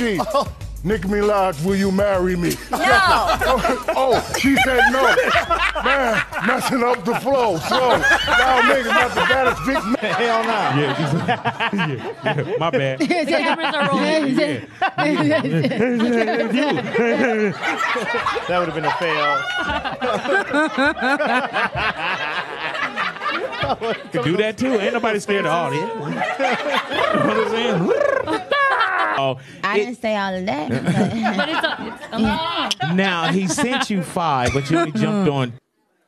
She. Nicki Minaj, will you marry me? No. oh, she said no. Man, messing up the flow. So, y'all niggas not the baddest big man. Hell no. Yeah, yeah, yeah, my bad. Cameras are rolling. That would have been a fail. Could do that too. Ain't nobody scared of all this. You know what I'm saying? I it- didn't say all of that. But it's a, it's a now he sent you five, but you only jumped mm-hmm. on.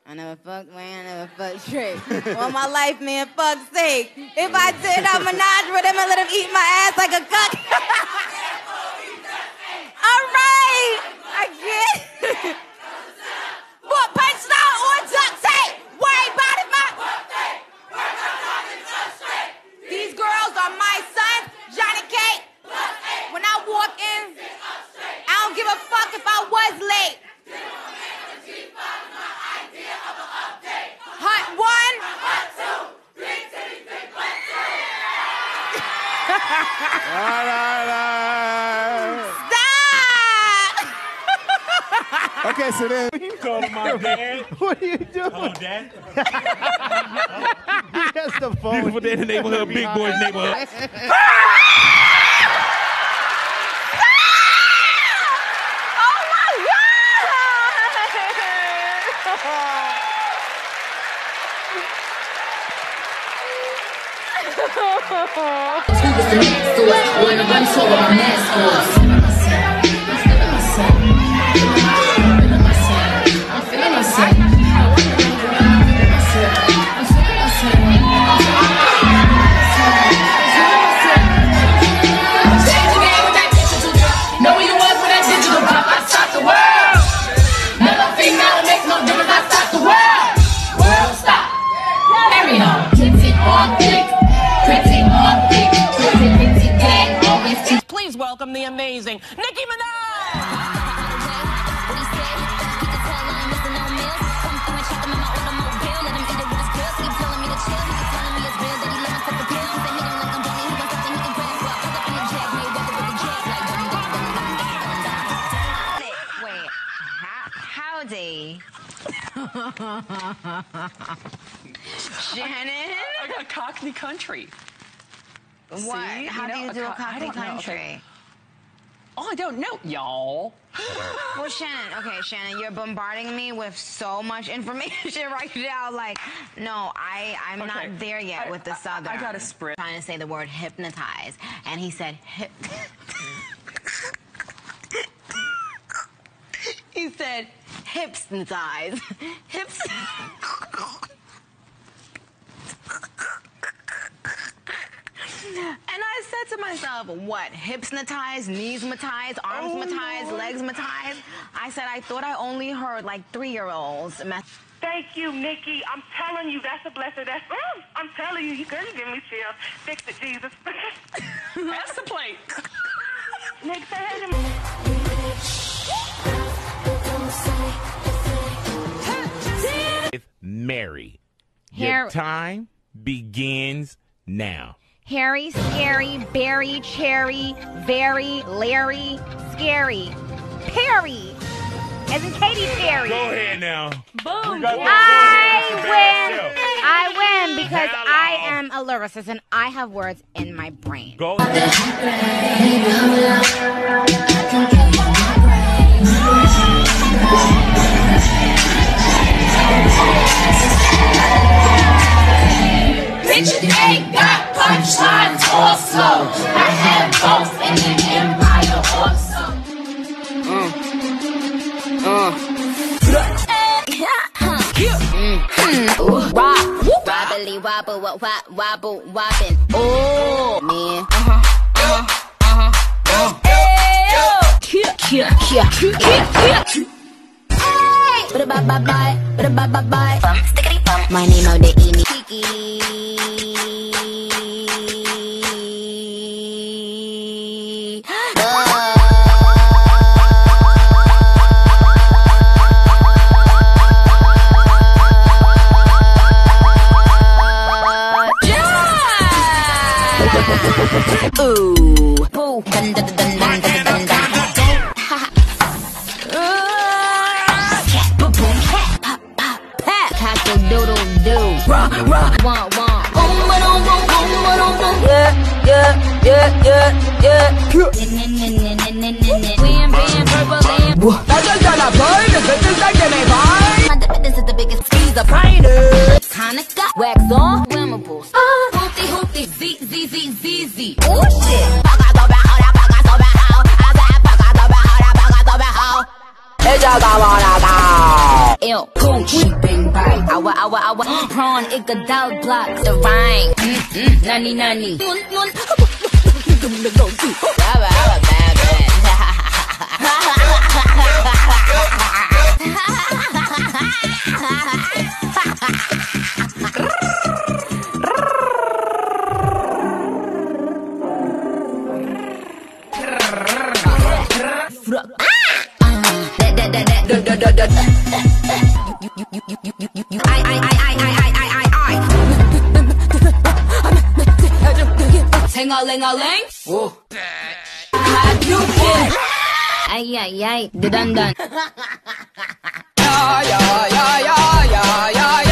I never fucked man, I never fucked straight. Want my life, man, fuck's sake. If I did, I'd menage with him and let him eat my ass like a cuck. All right, I get it. What, punch out or duct tape? Worry about it, my. These girls are my sons, Johnny Cake. When I walk in, I don't give a fuck if I was late. Hot one. Hot two. Three, titty, three, Stop! Okay, so then You calling my dad? what are you doing? Hello, dad. That's the phone. Beautiful day in the neighborhood, big boys neighborhood. Oh my god! Was the next us? When the run to all my mascots. The amazing Nicki Minaj. Wait, howdy. Shannon? I got Cockney Country. What? See? How You do you a do a co- I cockney don't know. country? Oh, I don't know, y'all. Well, Shannon, okay, Shannon, you're bombarding me with so much information right now. Like, no, I, I'm Okay. not there yet I- with the I- southern. I got a sprint. Trying to say the word hypnotize, and he said hip. he said hypnotize, hips. And I said to myself, what? Hypnotize, knees-matize, arms-matize, legs-matize? I said, I thought I only heard like three-year-olds. Thank you, Nicki. I'm telling you, that's a blessing. That's mm, I'm telling you, you girl, you give me chills. Fix it, Jesus. that's the plate. Nick, say hey to me. With Mary. Here- Your time begins now. Harry, scary, Barry, cherry, very, Larry, scary, Perry, as in Katy Perry. Go ahead now. Boom. I win. I win because Hello. I am a lyricist and I have words in my brain. Go. Bitch, ain't got punchlines or slow. I have both in the empire also. Rock, wobbly wobble, wop, wop, wobble, wobbin. Oh man, uh huh, uh huh, uh huh. Kia, kia, kia, kia, kia. Bye bye bye bye, bye bye bye. My name of the Eni Kiki. Doodle wah. Boom boom, boom boom. Yeah yeah yeah yeah yeah. Bam purple lamp. This is the biggest squeeze of finest. Hanukkah, wax on, flammables. Hoopty hoopty, z z z z z. Oh shit. Awa, awa. Prawn, ika, dog block. The rhyme. Mm-mm, nani, nani. Nun. Awa, awa, bad, ling a ling. Oh, bitch. I do it. Ay, ay, ay, dun dun. yeah, yeah, yeah, yeah, yeah, yeah.